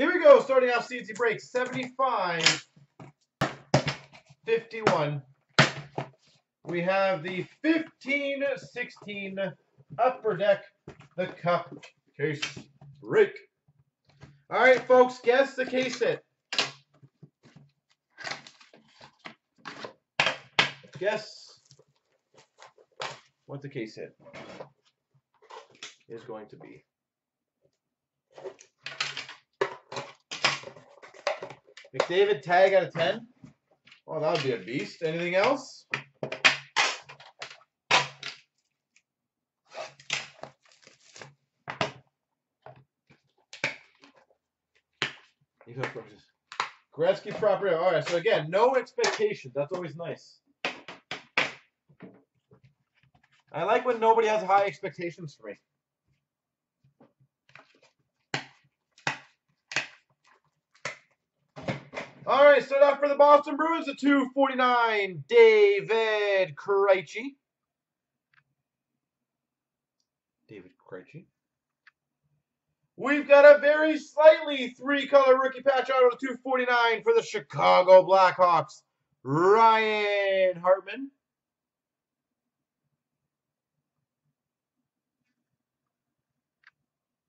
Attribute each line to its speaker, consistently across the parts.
Speaker 1: Here we go, starting off CNC break 75 51. We have the 15 16 upper deck, the cup case break. All right, folks, guess the case hit. Guess what the case hit is going to be. McDavid tag out of 10. Oh, that would be a beast. Anything else? Gretzky property. All right, so again, no expectations. That's always nice. I like when nobody has high expectations for me. All right, start off for the Boston Bruins, a 249, David Krejci. David Krejci. We've got a very slightly three-color rookie patch out of 249 for the Chicago Blackhawks, Ryan Hartman.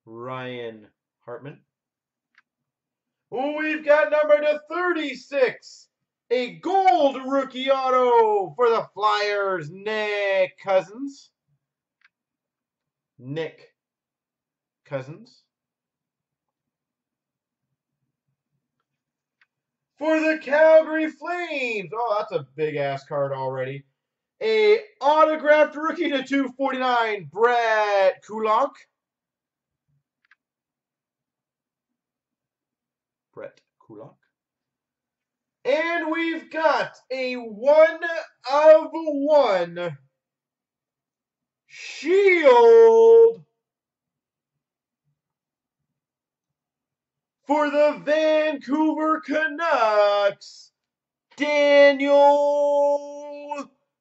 Speaker 1: Ryan Hartman. We've got number to 36. A gold rookie auto for the Flyers, Nick Cousins. Nick Cousins. For the Calgary Flames. Oh, that's a big ass card already. A autographed rookie to 249, Brett Kulak. Kulak. And we've got a one of one shield for the Vancouver Canucks, Daniel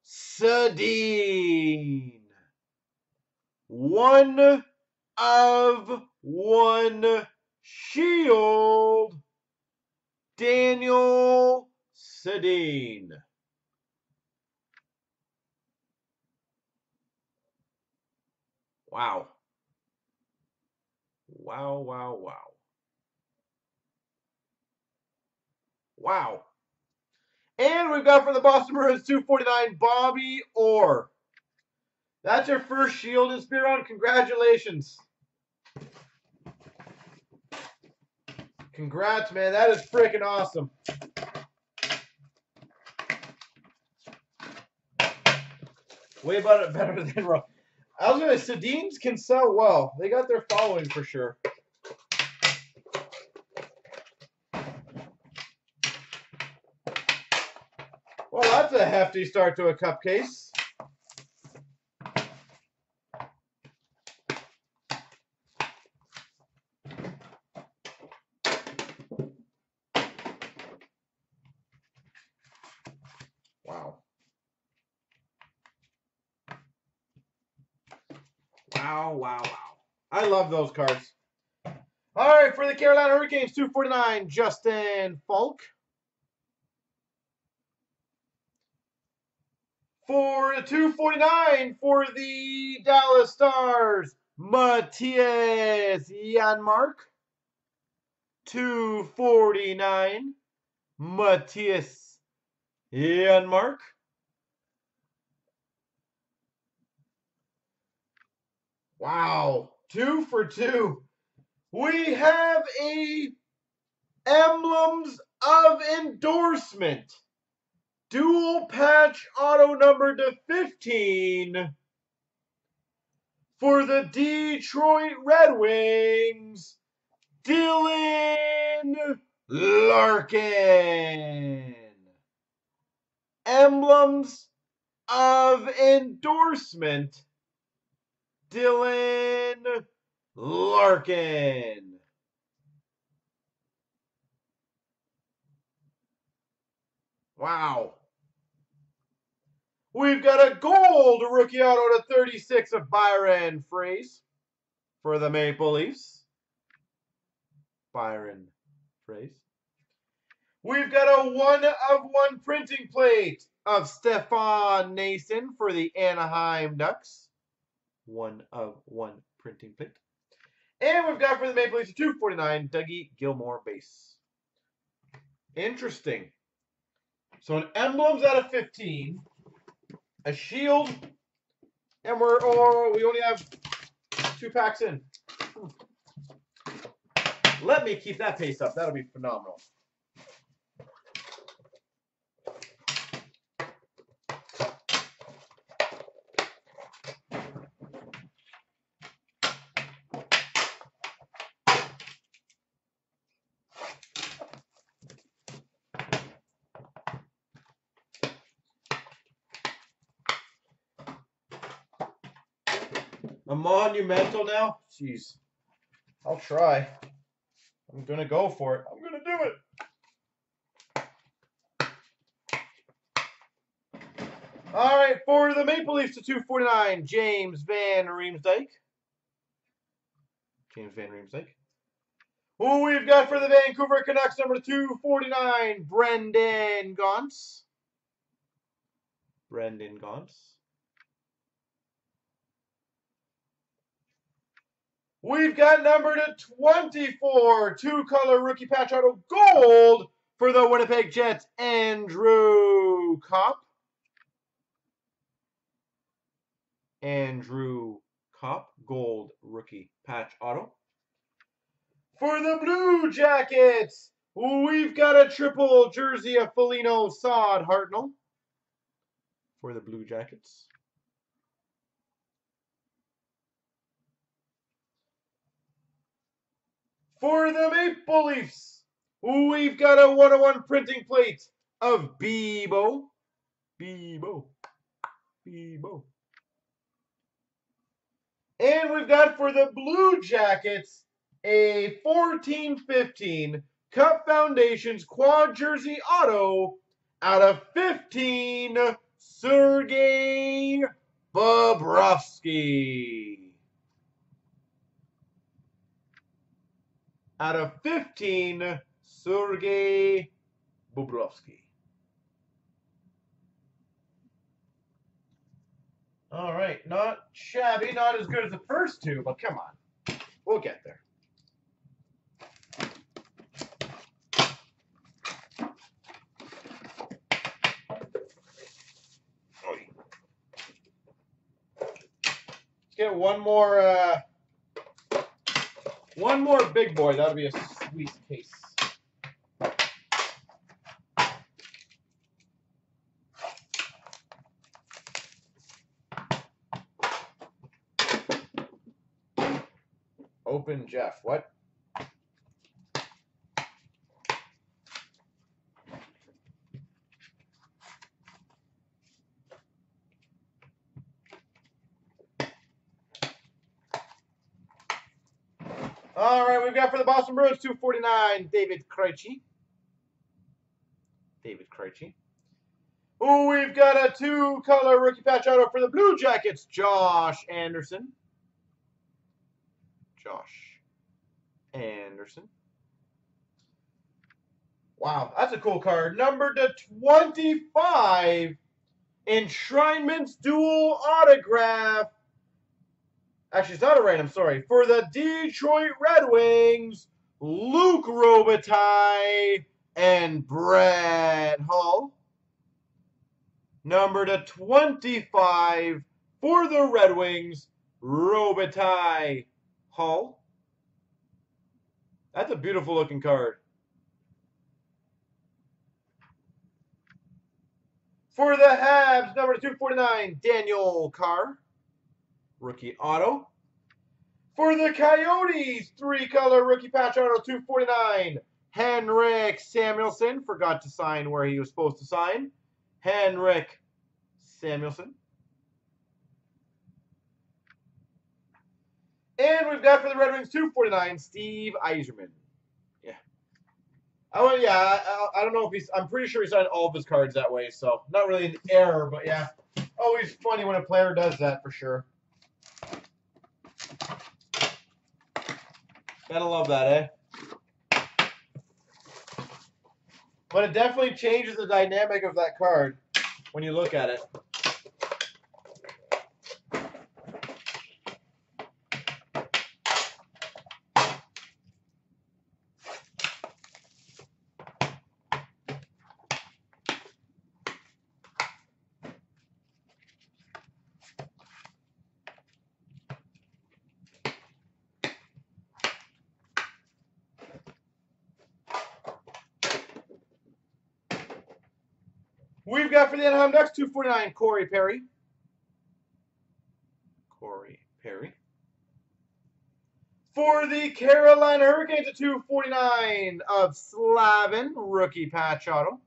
Speaker 1: Sedin. One of one shield Daniel Sedin. Wow. Wow, wow, wow. Wow. And we've got for the Boston Bruins 249, Bobby Orr. That's your first shield in Spearon. Congratulations. Congrats, man. That is freaking awesome. Way better, better than Rob. I was going to say, Sedins can sell well. They got their following for sure. Well, that's a hefty start to a cup case. Wow. Wow, wow, wow. I love those cards. All right, for the Carolina Hurricanes, 249, Justin Faulk. For the 249 for the Dallas Stars, Mattias Janmark. 249, Mattias Janmark. Wow, two for two. We have a emblems of endorsement. Dual patch auto number to 15 for the Detroit Red Wings, Dylan Larkin emblems of endorsement, Dylan Larkin. Wow. We've got a gold rookie auto to 36 of Byron Froese for the Maple Leafs. Byron Rays. We've got a one of one printing plate of Stefan Noesen for the Anaheim Ducks. One of one printing plate. And we've got for the Maple Leafs 249, Dougie Gilmour base. Interesting. So an emblem's out of 15, a shield, and we're or we only have two packs in. Hmm. Let me keep that pace up. That'll be phenomenal. A monumental now? Jeez. I'll try. I'm going to go for it. I'm going to do it. All right, for the Maple Leafs to 249, James Van Riemsdyk. James Van Riemsdyk. Who we've got for the Vancouver Canucks, number 249, Brendan Gaunce. Brendan Gaunce. We've got number to 24, two-color rookie patch auto gold for the Winnipeg Jets, Andrew Copp. Andrew Copp, gold rookie patch auto. For the Blue Jackets, we've got a triple jersey of Foligno Saad Hartnell for the Blue Jackets. For the Maple Leafs, we've got a one-on-one printing plate of Bibeau. Bibeau. Bibeau. And we've got for the Blue Jackets a 14-15 Cup Foundations quad jersey auto out of 15, Sergei Bobrovsky. Out of 15, Sergei Bobrovsky. All right, not shabby, not as good as the first two, but come on. We'll get there. Let's get one more uh, one more big boy. That'll be a sweet case. Open Jeff. What? All right, we've got for the Boston Bruins 249, David Krejci. David Krejci. We've got a two-color rookie patch auto for the Blue Jackets, Josh Anderson. Josh Anderson. Wow, that's a cool card. Number to 25, Enshrinement's Dual Autograph. Actually, it's not a random, sorry. For the Detroit Red Wings, Luc Robitaille and Brett Hull. Number to 25 for the Red Wings, Robitaille Hull. That's a beautiful looking card. For the Habs, number 249, Daniel Carr. Rookie auto. For the Coyotes, three-color rookie patch auto, 249, Henrik Samuelsson Forgot to sign where he was supposed to sign. Henrik Samuelsson. And we've got for the Red Wings 249, Steve Yzerman. Yeah. Oh yeah, I, I, don't know if he's. I'm pretty sure he signed all of his cards that way, so not really an error, but yeah, always funny when a player does that for sure. Gotta love that, eh? But it definitely changes the dynamic of that card when you look at it. We've got for the Anaheim Ducks 249 Corey Perry. Corey Perry. For the Carolina Hurricanes, a 249 of Slavin, rookie patch auto.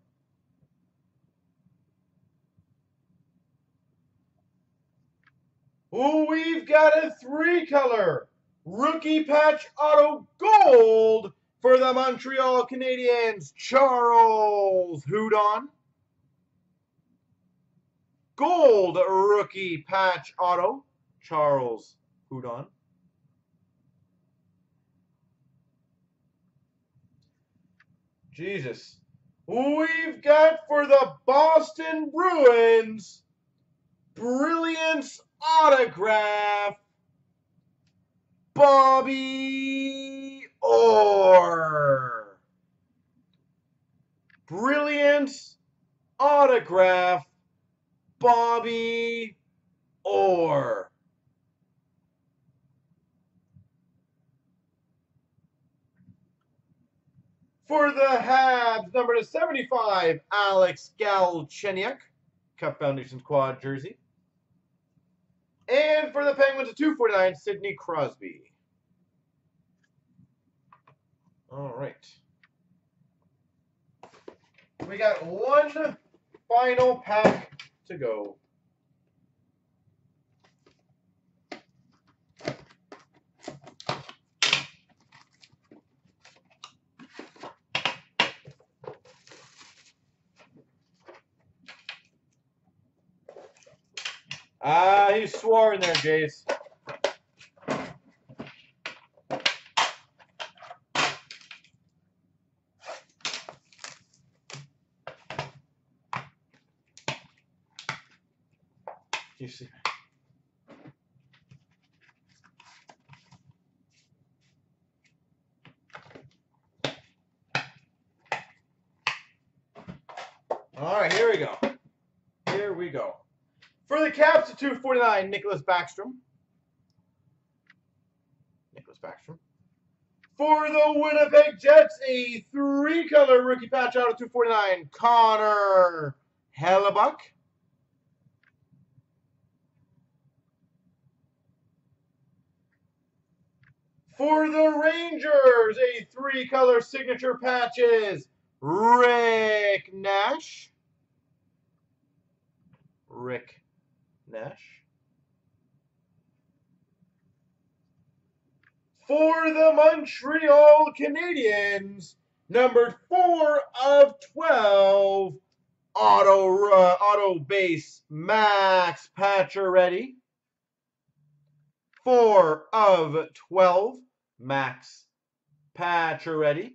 Speaker 1: We've got a three color rookie patch auto gold for the Montreal Canadiens, Charles Hudon. Gold rookie patch auto, Charles Hudon. Jesus. We've got for the Boston Bruins, Brilliance Autograph, Bobby Orr. Brilliance Autograph, Bobby Orr. For the Habs, number to 75, Alex Galchenyuk, Cup Foundations quad jersey. And for the Penguins, a 249, Sidney Crosby. All right. We got one final pack to go. Ah, he swore in there, Jace. You see. All right, here we go. Here we go. For the Caps, a 249, Nicklas Backstrom. Nicklas Backstrom. For the Winnipeg Jets, a three-color rookie patch out of 249, Connor Hellebuyck. For the Rangers, a three-color signature patches, Rick Nash. Rick Nash. For the Montreal Canadiens, numbered 4 of 12, auto, uh, auto base Max Pacioretty. 4 of 12, Max Pacioretty.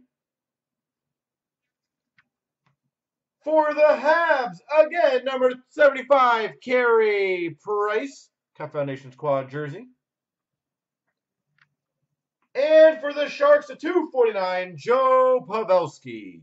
Speaker 1: For the Habs, again, number 75, Carey Price, Cup Foundations quad jersey. And for the Sharks, a 249, Joe Pavelski.